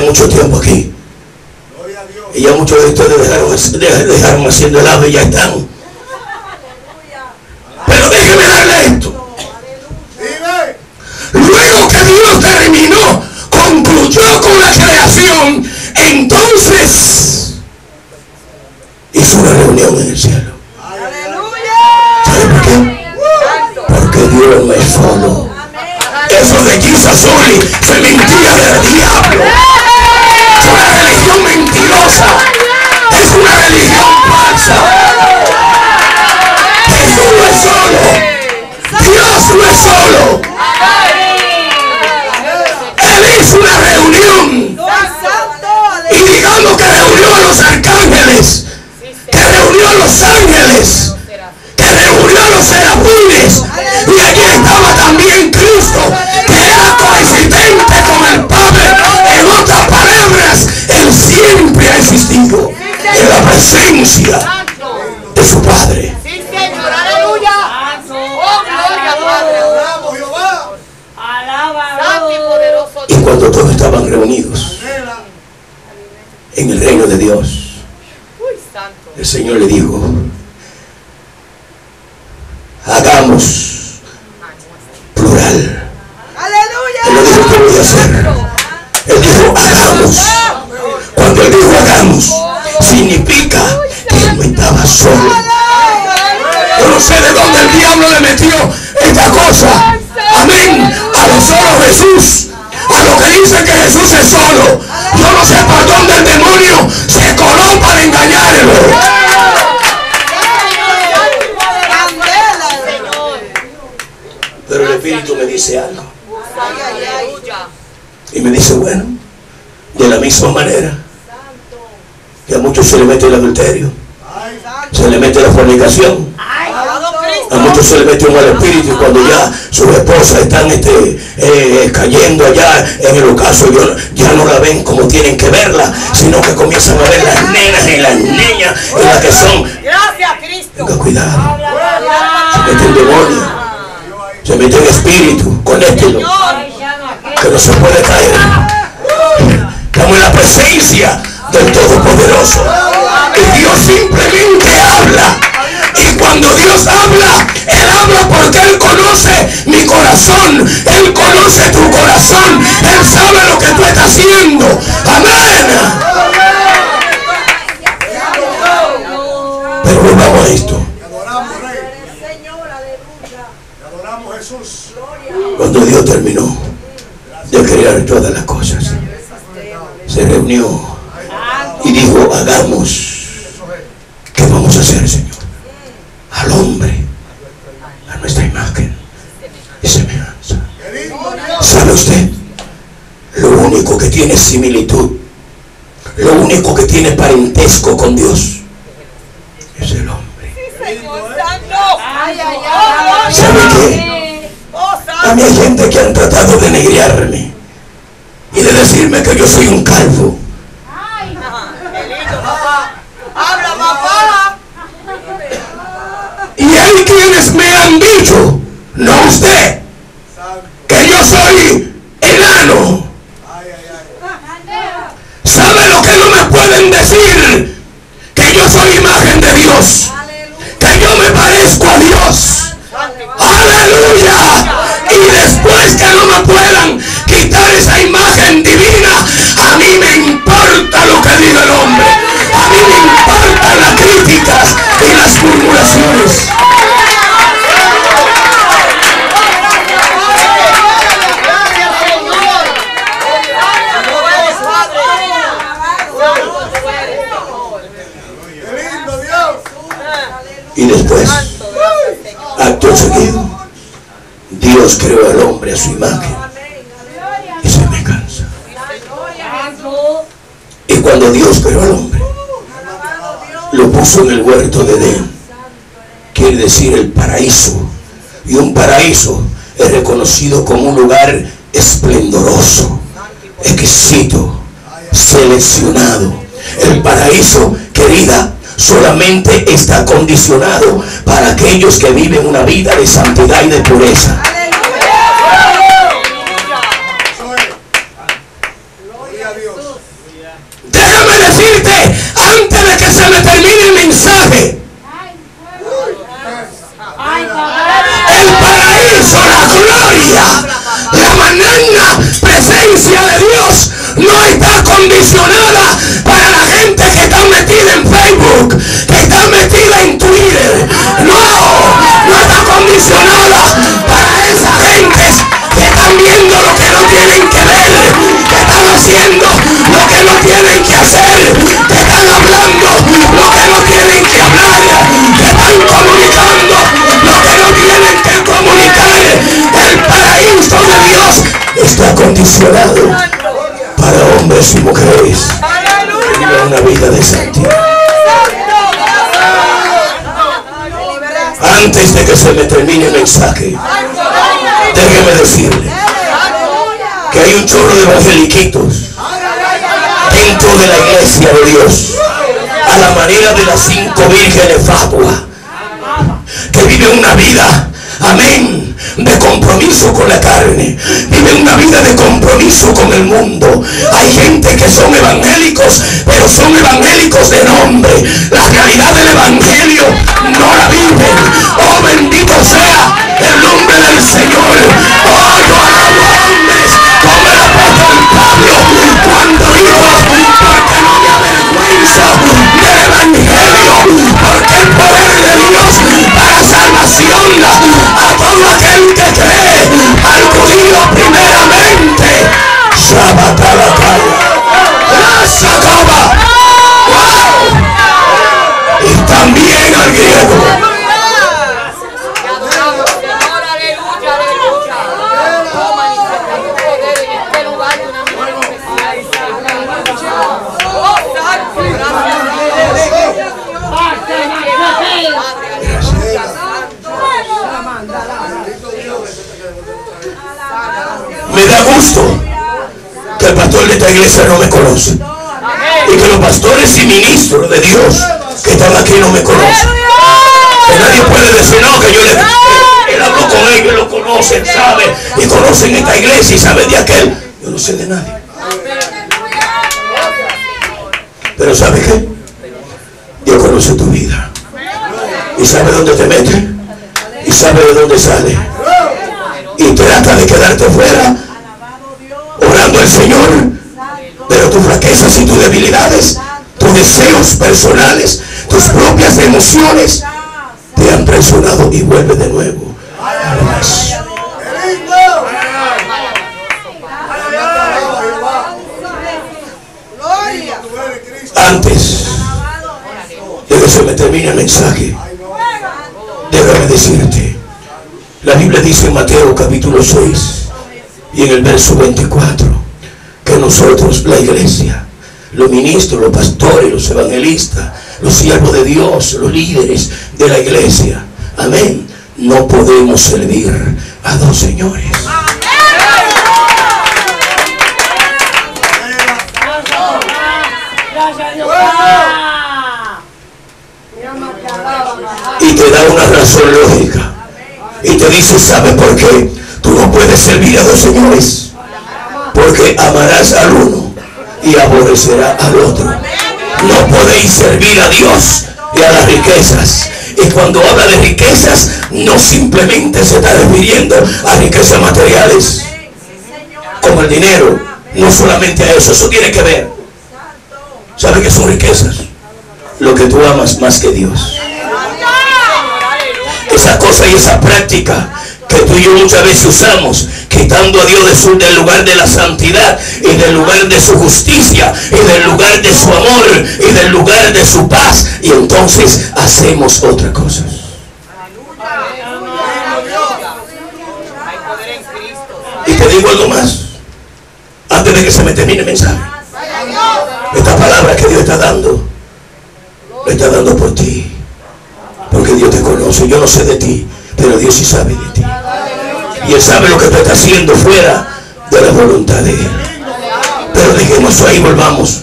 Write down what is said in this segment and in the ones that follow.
mucho tiempo aquí. Y ya muchos de ustedes dejaron, dejaron haciendo el ave y ya están. Pero déjeme darle esto. Luego que Dios terminó, concluyó con la creación, entonces en el reino de Dios, el Señor le dijo, hagamos plural. Él no dijo que voy a hacer. Él dijo hagamos. Cuando él dijo hagamos, significa que él no estaba solo. Yo no sé de dónde el diablo le metió esta cosa. Amén. A lo solo Jesús. A lo que dice que Jesús es solo. No sé por dónde el demonio se coló para engañarlo. Pero el Espíritu me dice algo. Y me dice, bueno, de la misma manera que a muchos se le mete el adulterio, se le mete la fornicación, a muchos se le mete un mal espíritu y cuando ya sus esposas están este, eh, cayendo allá en el ocaso, ya no la ven como tienen que verla, sino que comienzan a ver las nenas y las niñas y las que son. Gracias, Cristo. Tenga cuidado, se mete el demonio, se mete el espíritu, conéctelo, que no se puede caer. Estamos en la presencia del Todopoderoso. Y Dios simplemente habla. Cuando Dios habla, Él habla porque Él conoce mi corazón. Él conoce tu corazón. Él sabe lo que tú estás haciendo. Amén. Pero volvamos a esto. Cuando Dios terminó de crear todas las cosas, se reunió y dijo, hagamos. ¿Qué vamos a hacer, Señor? Al hombre, a nuestra imagen y semejanza. ¿Sabe usted? Lo único que tiene similitud, lo único que tiene parentesco con Dios, es el hombre. ¿Sabe qué? Oh, A mí hay gente que han tratado de negriarme y de decirme que yo soy un calvo. Y hay quienes me han dicho, no usted, que yo soy enano. ¿Sabe lo que no me pueden decir? Que yo soy imagen Dios creó al hombre a su imagen y semejanza. Y cuando Dios creó al hombre, lo puso en el huerto de Edén. Quiere decir el paraíso. Y un paraíso es reconocido como un lugar esplendoroso, exquisito, seleccionado. El paraíso, querida, solamente está condicionado para aquellos que viven una vida de santidad y de pureza. Déjame decirte, antes de que se me termine el mensaje, el paraíso, la gloria, la mañana presencia de Dios no está condicionada para la gente que está metida en Facebook, para hombres y mujeres que viven una vida de santidad. Antes de que se me termine el mensaje, déjeme decirle que hay un chorro de evangeliquitos dentro de la iglesia de Dios a la manera de las cinco vírgenes fatuas que viven una vida amén de compromiso con la carne. Viven una vida de compromiso con el mundo. Hay gente que son evangélicos pero son evangélicos de nombre. La realidad del evangelio no la viven. Oh bendito da gusto que el pastor de esta iglesia no me conoce. Y que los pastores y ministros de Dios que están aquí no me conocen. Que nadie puede decir no que yo le él habló con ellos lo conocen sabe y conocen esta iglesia y saben de aquel. Yo no sé de nadie. Pero ¿sabe qué? Dios conoce tu vida. Y sabe dónde te mete y sabe de dónde sale. Y trata de quedarte fuera al Señor pero tus flaquezas y tus debilidades tus deseos personales tus propias emociones te han presionado y vuelve de nuevo. Antes de que se me termine el mensaje déjame decirte la Biblia dice en Mateo capítulo 6 y en el verso 24 nosotros, la iglesia, los ministros, los pastores, los evangelistas, los siervos de Dios, los líderes de la iglesia, amén, no podemos servir a dos señores. Y te da una razón lógica. Y te dice, ¿sabe por qué? Tú no puedes servir a dos señores. Amarás al uno y aborrecerás al otro. No podéis servir a Dios y a las riquezas. Y cuando habla de riquezas, no simplemente se está refiriendo a riquezas materiales, como el dinero. No solamente a eso, eso tiene que ver. ¿Sabe qué son riquezas? Lo que tú amas más que Dios. Esa cosa y esa práctica que tú y yo muchas veces usamos, quitando a Dios de su, del lugar de la santidad y del lugar de su justicia y del lugar de su amor y del lugar de su paz y entonces hacemos otra cosa. Y te digo algo más, antes de que se me termine el mensaje. Esta palabra que Dios está dando, está dando por ti. Porque Dios te conoce. Yo no sé de ti, pero Dios sí sabe. Y Él sabe lo que tú estás haciendo fuera de la voluntad de Él. Pero dejemos ahí, volvamos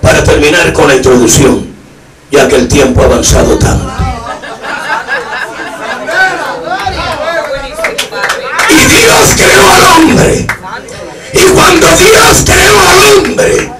para terminar con la introducción, ya que el tiempo ha avanzado tanto. Y Dios creó al hombre. Y cuando Dios creó al hombre,